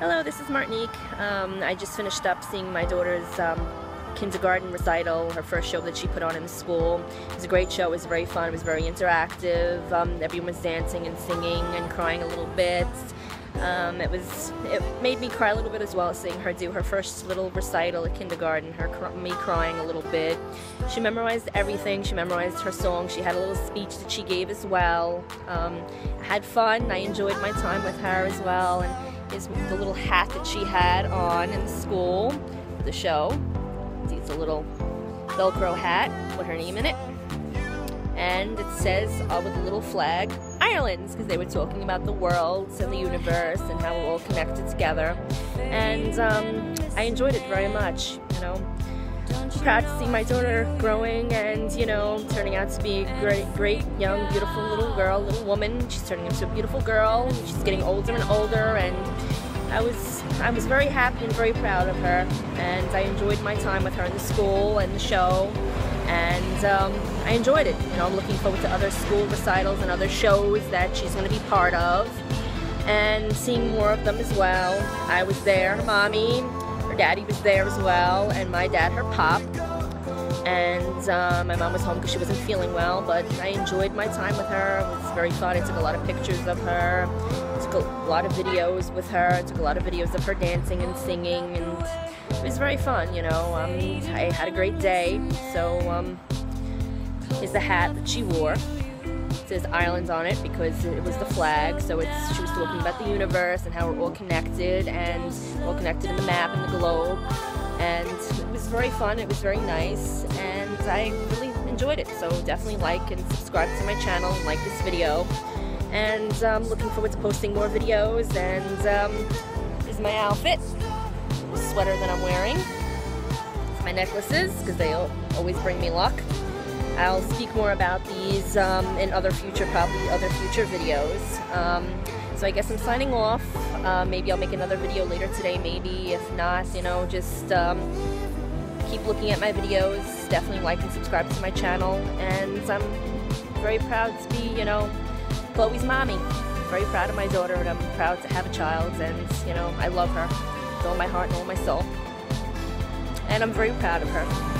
Hello, this is Martinique. Um, I just finished up seeing my daughter's um, kindergarten recital, her first show that she put on in school. It was a great show, it was very fun, it was very interactive. Um, everyone was dancing and singing and crying a little bit. Um, it was it made me cry a little bit as well seeing her do her first little recital at kindergarten her me crying a little bit she memorized everything she memorized her song she had a little speech that she gave as well um, had fun I enjoyed my time with her as well and is the little hat that she had on in school the show it's a little velcro hat with her name in it and it says uh, with a little flag Ireland because they were talking about the worlds and the universe and how we're all connected together. And um, I enjoyed it very much, you know. See my daughter growing and, you know, turning out to be a great, great, young, beautiful little girl, little woman. She's turning into a beautiful girl. She's getting older and older and I was I was very happy and very proud of her and I enjoyed my time with her in the school and the show and um, I enjoyed it. You know, I'm looking forward to other school recitals and other shows that she's going to be part of, and seeing more of them as well. I was there, mommy, daddy was there as well, and my dad, her pop. And uh, my mom was home because she wasn't feeling well, but I enjoyed my time with her. It was very fun. I took a lot of pictures of her, I took a lot of videos with her, I took a lot of videos of her dancing and singing, and it was very fun, you know. Um, I had a great day. So um, is the hat that she wore. It says islands on it because it was the flag. So it's she was talking about the universe and how we're all connected and all connected in the map and the globe. And it was very fun. It was very nice, and I really enjoyed it. So definitely like and subscribe to my channel and like this video. And I'm um, looking forward to posting more videos. And um, is my outfit sweater that I'm wearing. My necklaces, because they always bring me luck. I'll speak more about these um, in other future, probably other future videos. Um, so I guess I'm signing off. Uh, maybe I'll make another video later today, maybe. If not, you know, just um, keep looking at my videos. Definitely like and subscribe to my channel. And I'm very proud to be, you know, Chloe's mommy. Very proud of my daughter and I'm proud to have a child and, you know, I love her with all my heart and all my soul. And I'm very proud of her